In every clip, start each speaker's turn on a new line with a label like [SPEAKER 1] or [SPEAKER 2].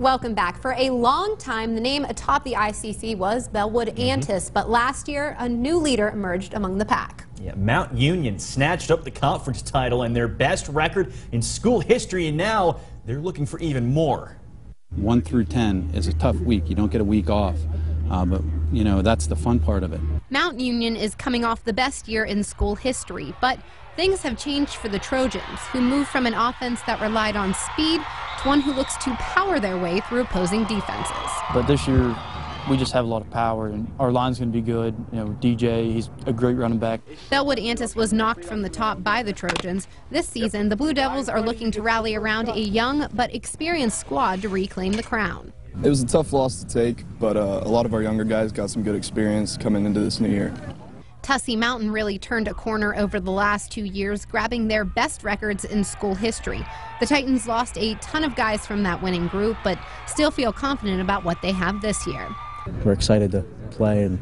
[SPEAKER 1] Welcome back. For a long time, the name atop the ICC was Bellwood mm -hmm. Antis, but last year, a new leader emerged among the pack.
[SPEAKER 2] Yeah, Mount Union snatched up the conference title and their best record in school history, and now they're looking for even more.
[SPEAKER 3] 1 through 10 is a tough week. You don't get a week off. Uh, but, you know, that's the fun part of it.
[SPEAKER 1] Mount Union is coming off the best year in school history, but things have changed for the Trojans, who moved from an offense that relied on speed to one who looks to power their way through opposing defenses.
[SPEAKER 4] But this year, we just have a lot of power, and our line's going to be good. You know, DJ, he's a great running back.
[SPEAKER 1] Bellwood Antis was knocked from the top by the Trojans. This season, the Blue Devils are looking to rally around a young but experienced squad to reclaim the crown.
[SPEAKER 5] It was a tough loss to take, but uh, a lot of our younger guys got some good experience coming into this new year.
[SPEAKER 1] Tussey Mountain really turned a corner over the last two years, grabbing their best records in school history. The Titans lost a ton of guys from that winning group, but still feel confident about what they have this year.
[SPEAKER 6] We're excited to play and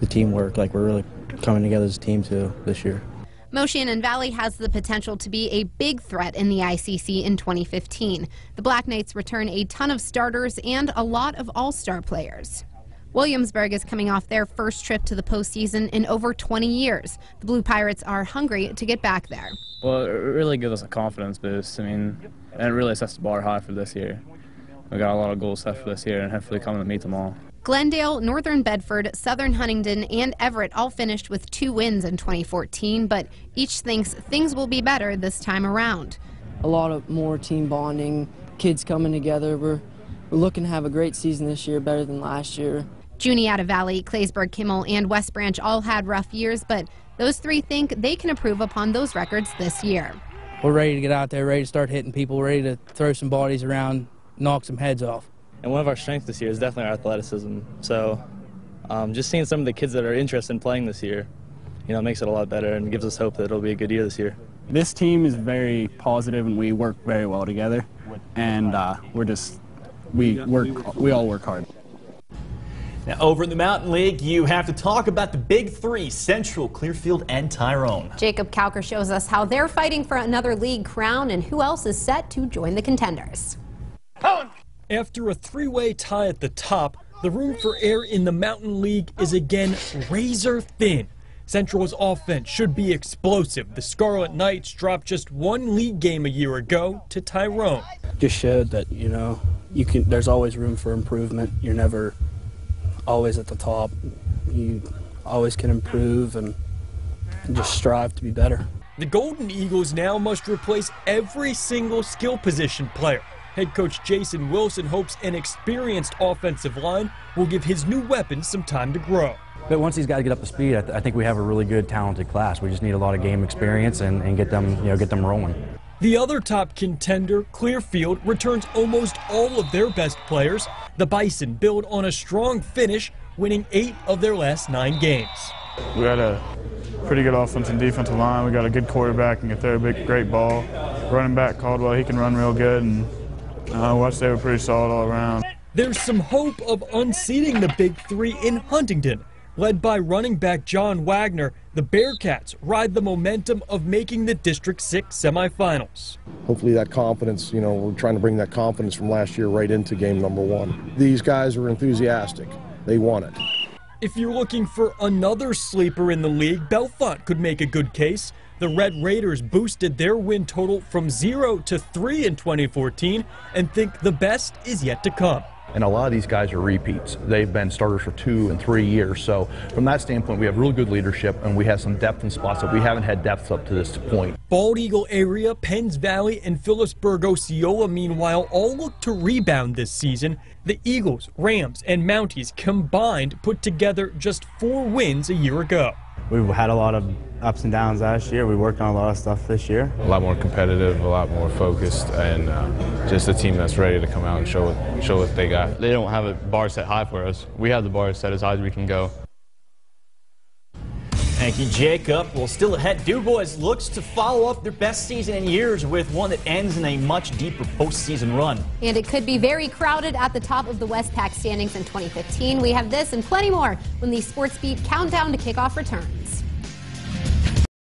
[SPEAKER 6] the teamwork, like we're really coming together as a team too this year.
[SPEAKER 1] Moshannon Valley has the potential to be a big threat in the ICC in 2015. The Black Knights return a ton of starters and a lot of all-star players. Williamsburg is coming off their first trip to the postseason in over 20 years. The Blue Pirates are hungry to get back there.
[SPEAKER 7] Well, it really gives us a confidence boost. I mean, and it really sets the bar high for this year. We got a lot of goals set for this year and hopefully coming to meet them all.
[SPEAKER 1] Glendale, Northern Bedford, Southern Huntingdon, and Everett all finished with two wins in 2014, but each thinks things will be better this time around.
[SPEAKER 8] A lot of more team bonding, kids coming together. We're, we're looking to have a great season this year, better than last year.
[SPEAKER 1] Juniata Valley, Claysburg, Kimmel, and West Branch all had rough years, but those three think they can improve upon those records this year.
[SPEAKER 9] We're ready to get out there, ready to start hitting people, ready to throw some bodies around, knock some heads off.
[SPEAKER 7] And one of our strengths this year is definitely our athleticism. So um, just seeing some of the kids that are interested in playing this year, you know, makes it a lot better and gives us hope that it'll be a good year this year.
[SPEAKER 10] This team is very positive and we work very well together. And uh, we're just, we work, we all work hard.
[SPEAKER 2] Now, over in the Mountain League, you have to talk about the big three, Central, Clearfield, and Tyrone.
[SPEAKER 1] Jacob Cowker shows us how they're fighting for another league crown and who else is set to join the contenders.
[SPEAKER 11] After a three-way tie at the top, the room for air in the Mountain League is again razor thin. Central's offense should be explosive. The Scarlet Knights dropped just one league game a year ago to Tyrone.
[SPEAKER 6] Just showed that, you know, you can there's always room for improvement. You're never always at the top. You always can improve and just strive to be better.
[SPEAKER 11] The Golden Eagles now must replace every single skill position player. Head coach Jason Wilson hopes an experienced offensive line will give his new weapons some time to grow.
[SPEAKER 12] But once these guys get up to speed, I, th I think we have a really good, talented class. We just need a lot of game experience and, and get them, you know, get them rolling.
[SPEAKER 11] The other top contender, Clearfield, returns almost all of their best players. The Bison build on a strong finish, winning eight of their last nine games.
[SPEAKER 13] We got a pretty good offensive and defensive line. We got a good quarterback and can throw a big, great ball. Running back Caldwell, he can run real good, and uh, watch they were pretty solid all around.
[SPEAKER 11] There's some hope of unseating the Big Three in Huntingdon. Led by running back John Wagner, the Bearcats ride the momentum of making the District 6 semifinals.
[SPEAKER 14] Hopefully that confidence, you know, we're trying to bring that confidence from last year right into game number one. These guys are enthusiastic. They want it.
[SPEAKER 11] If you're looking for another sleeper in the league, Bellefonte could make a good case. The Red Raiders boosted their win total from zero to three in 2014 and think the best is yet to come.
[SPEAKER 15] And a lot of these guys are repeats. They've been starters for two and three years. So from that standpoint, we have really good leadership and we have some depth in spots that we haven't had depth up to this point.
[SPEAKER 11] Bald Eagle area, Penns Valley, and Philipsburg Osceola, meanwhile, all look to rebound this season. The Eagles, Rams, and Mounties combined put together just four wins a year ago.
[SPEAKER 16] We've had a lot of ups and downs last year. We worked on a lot of stuff this year.
[SPEAKER 17] A lot more competitive, a lot more focused, and uh, just a team that's ready to come out and show what, show what they got.
[SPEAKER 18] They don't have a bar set high for us. We have the bar set as high as we can go.
[SPEAKER 2] Thank you, Jacob. Well, still ahead, DuBois looks to follow up their best season in years with one that ends in a much deeper postseason run.
[SPEAKER 1] And it could be very crowded at the top of the Westpac standings in 2015. We have this and plenty more when the Sportsbeat countdown to kickoff returns.